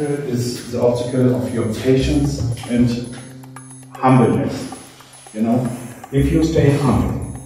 Obstacle is the obstacle of your patience and humbleness. You know, if you stay humble,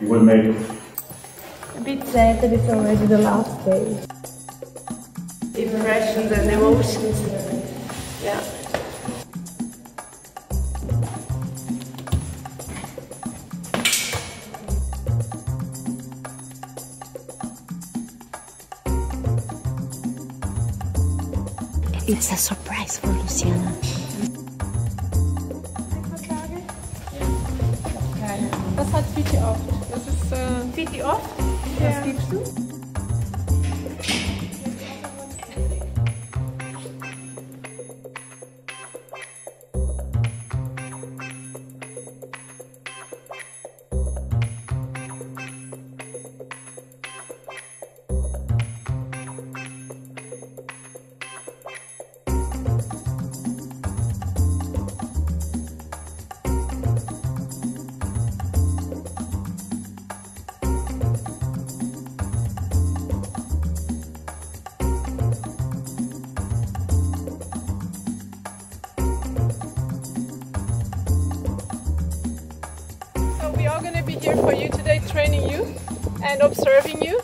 you will make it. A bit sad that it's already the last day. Impressions and emotions. Yeah. It's a surprise for Luciana. Das hat Viti oft. Das ist äh, Viti oft? Was gibst du? And observing you.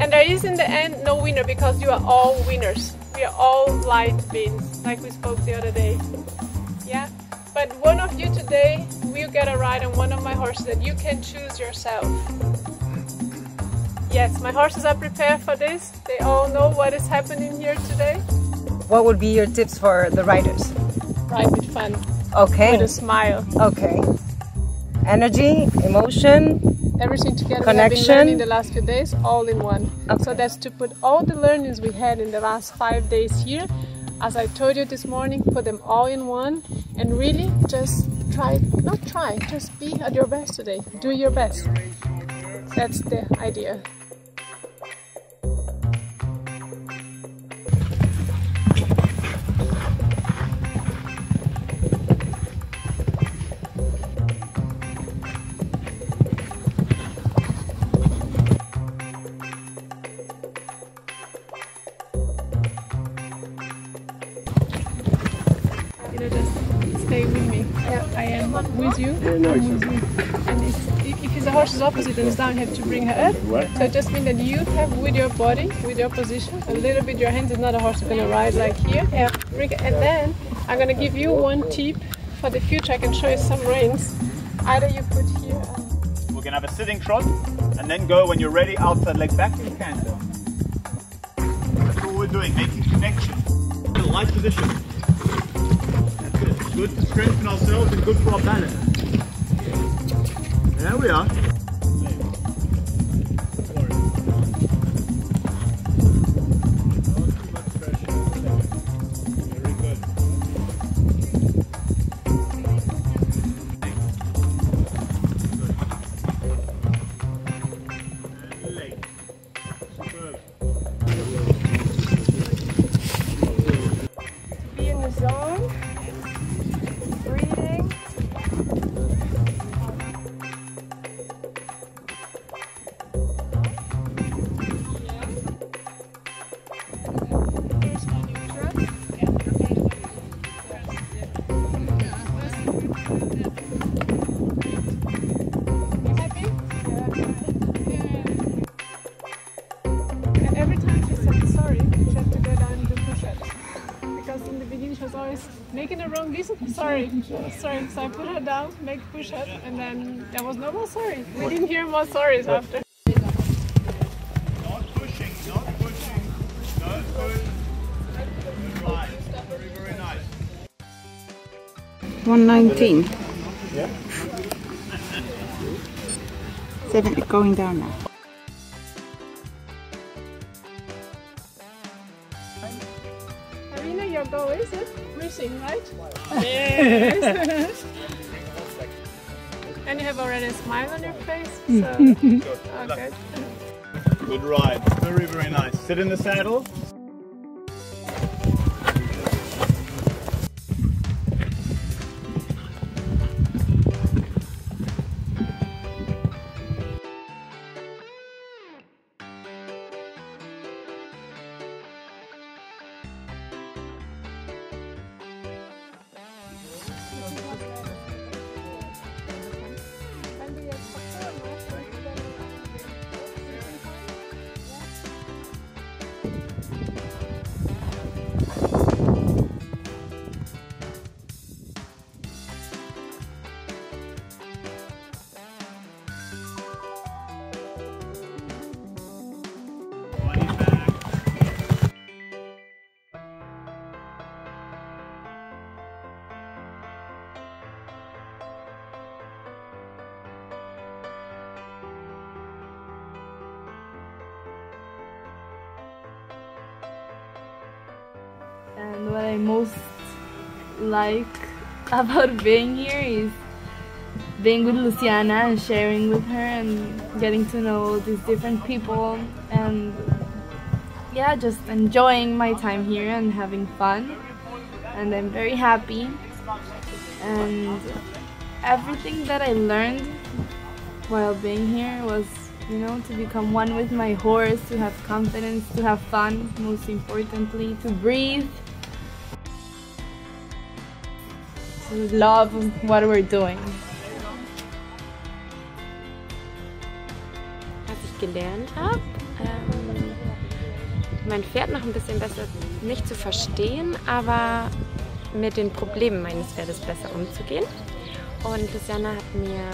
And there is in the end no winner because you are all winners. We are all light beings, like we spoke the other day. Yeah? But one of you today will get a ride on one of my horses that you can choose yourself. Yes, my horses are prepared for this. They all know what is happening here today. What would be your tips for the riders? Ride with fun, Okay. with a smile. Okay. Energy, emotion. Everything together we have been Connection. learning the last few days all in one Okay. so that's to put all the learnings we had in the last five days here as i told you this morning put them all in one and really just try not try just be at your best today do your best that's the idea And it's, if if the horse is opposite and it's down, you have to bring her up. So it just means that you have with your body, with your position, a little bit your hands. It's not a horse that's gonna ride like here. Yeah. And then I'm gonna give you one tip for the future. I can show you some reins. Either you put here. um, We're gonna have a sitting trot and then go when you're ready outside leg back in canter. That's what we're doing, making connection. In a light position. That's. It's good to strengthen ourselves and good for our balance. There we are. She was always making the wrong reason. Sorry, sorry. So I put her down, make push-up, and then there was no more sorry. We didn't hear more sorries after. Not pushing, not pushing. Don't push. Good line. Very, very nice. 119. Yeah. Seven, going down now. Is it? Missing, right? Yes. and you have already a smile on your face. So, okay. Good ride. Very, very nice. Sit in the saddle. Like about being here is being with Luciana and sharing with her and getting to know these different people and yeah, just enjoying my time here and having fun. And I'm very happy. And everything that I learned while being here was, you know, to become one with my horse, to have confidence, to have fun, most importantly, to breathe, love what we're doing. was ich gelernt habe, ähm, mein Pferd noch ein bisschen besser nicht zu verstehen, aber mit den Problemen meines Pferdes besser umzugehen. Und Luciana hat mir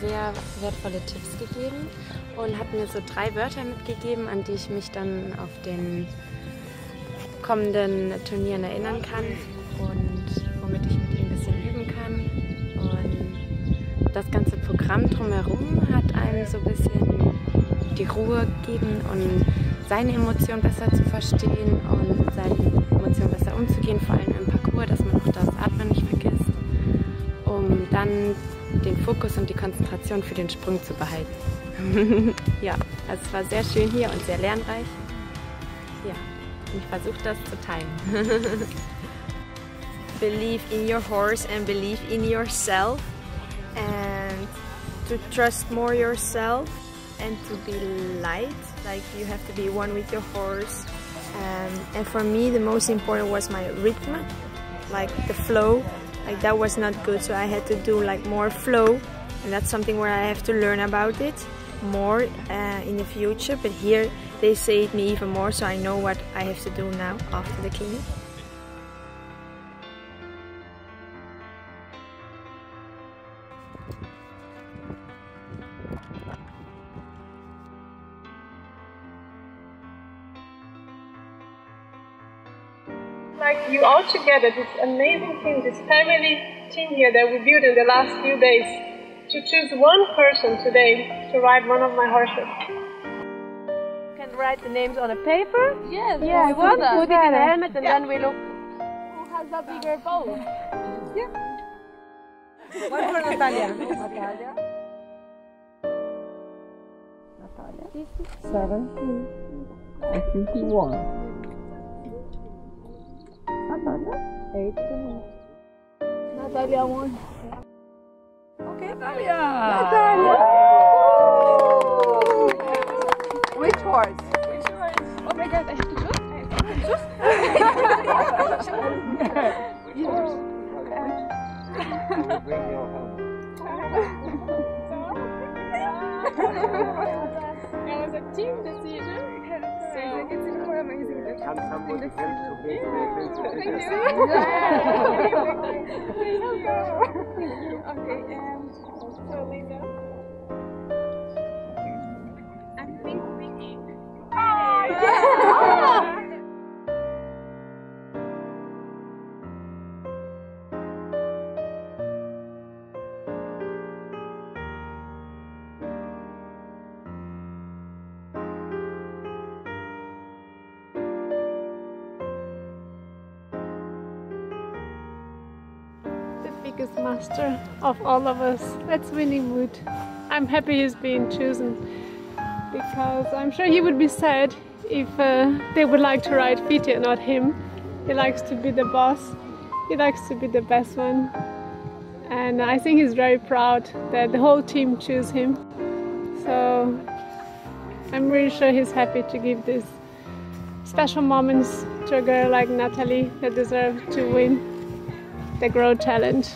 sehr wertvolle Tipps gegeben und hat mir so drei Wörter mitgegeben, an die ich mich dann auf den kommenden Turnieren erinnern kann und das ganze Programm drumherum hat einem so ein bisschen die Ruhe geben und seine Emotionen besser zu verstehen und mit seinen Emotionen besser umzugehen, vor allem im Parcours, dass man auch das Atmen nicht vergisst, um dann den Fokus und die Konzentration für den Sprung zu behalten. ja, also es war sehr schön hier und sehr lernreich. Ja, ich versuche das zu teilen. believe in your horse and believe in yourself to trust more yourself and to be light. Like you have to be one with your horse. Um, and for me the most important was my rhythm like the flow. Like that was not good so I had to do like more flow. And that's something where I have to learn about it more uh, in the future. But here they it me even more so I know what I have to do now after the clinic like you all together, this amazing team, this family team here that we built in the last few days, to choose one person today to ride one of my horses. You can write the names on a paper. Yes, Yeah, we put, want that. put it in a helmet and then we look. Who has a bigger bow. Yeah. One for Natalia. Natalia. Natalia. Seven. I think he won. Natalia. Eight. Natalia won. Okay, Natalia. Natalia. Which horse? Which horse? Oh my god, I have to choose? I have to choose? Yours. It was a team decision. So it's amazing that Can somebody help to make Thank you. Okay, and so Linda. Biggest master of all of us. That's Winningmood. I'm happy he's being chosen because I'm sure he would be sad if uh, they would like to ride Fiti and not him. He likes to be the boss. He likes to be the best one. And I think he's very proud that the whole team choose him. So I'm really sure he's happy to give this special moments to a girl like Natalie that deserves to win the Grow Challenge.